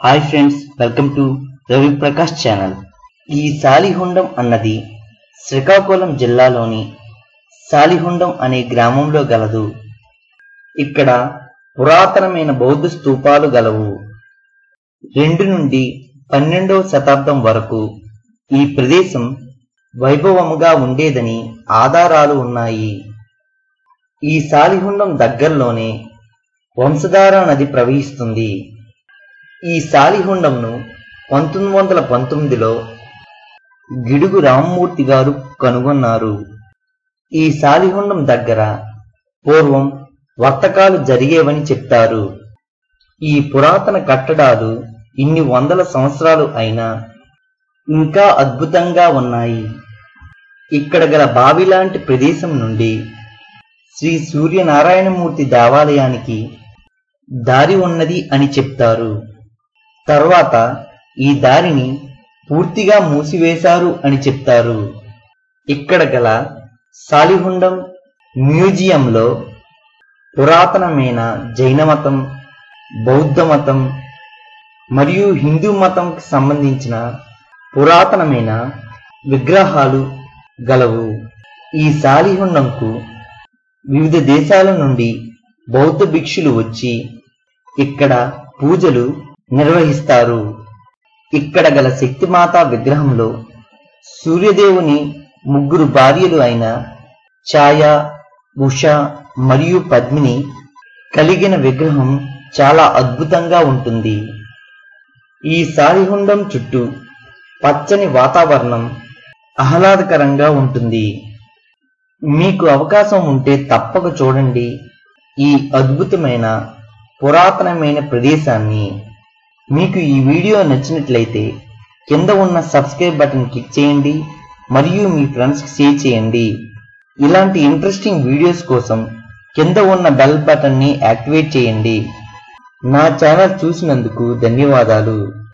Hi friends welcome to Ravi Prakash channel. ఈ సాలిహుండం అన్నది శ్రీకాకుళం జిల్లాలోని సాలిహుండం అనే గ్రామంలో గలదు. ఇక్కడ పురాతనమైన బౌద్ధ స్తూపాలు గలవు. రెండు నుండి పన్నెండవ శతాబ్దం వరకు ఈ ప్రదేశం వైభవముగా ఉండేదని ఆధారాలు ఉన్నాయి. ఈ సాలిహుండం దగ్గరలోనే వంశధార నది ప్రవహిస్తుంది. ఈ సాలిహుండంను పంతొమ్మిది వందల పంతొమ్మిదిలో గిడుగు రామ్మూర్తి గారు కనుగొన్నారు. ఈ సాలిహుండం దగ్గర పూర్వం వర్తకాలు జరిగేవని చెప్తారు. ఈ పురాతన కట్టడాలు ఇన్ని వందల సంవత్సరాలు అయినా ఇంకా అద్భుతంగా ఉన్నాయి. ఇక్కడ గల బావి లాంటి ప్రదేశం నుండి శ్రీ సూర్యనారాయణమూర్తి దేవాలయానికి దారి ఉన్నది అని చెప్తారు. తర్వాత ఈ దారిని పూర్తిగా మూసివేశారు అని చెప్తారు. ఇక్కడ గల సాలిహుండం మ్యూజియంలో పురాతనమైన జైన మతం బౌద్ధ మతం మరియు హిందూ మతంకి సంబంధించిన పురాతనమైన విగ్రహాలు గలవు. ఈ సాలిహుండంకు వివిధ దేశాల నుండి బౌద్ధ భిక్షులు వచ్చి ఇక్కడ పూజలు నిర్వహిస్తారు. ఇక్కడ గల శక్తిమాత విగ్రహంలో సూర్యదేవుని ముగ్గురు భార్యలు అయిన ఛాయ ఉష మరియు పద్మిని కలిగిన విగ్రహం చాలా అద్భుతంగా ఉంటుంది. ఈ సారిహుండం చుట్టూ పచ్చని వాతావరణం ఆహ్లాదకరంగా ఉంటుంది. మీకు అవకాశం ఉంటే తప్పక చూడండి ఈ అద్భుతమైన పురాతనమైన ప్రదేశాన్ని. మీకు ఈ వీడియో నచ్చినట్లయితే కింద ఉన్న సబ్స్క్రైబ్ బటన్ క్లిక్ చేయండి మరియు మీ ఫ్రెండ్స్కి షేర్ చేయండి. ఇలాంటి ఇంట్రెస్టింగ్ వీడియోస్ కోసం కింద ఉన్న బెల్ బటన్ని యాక్టివేట్ చేయండి. నా ఛానల్ చూసినందుకు ధన్యవాదాలు.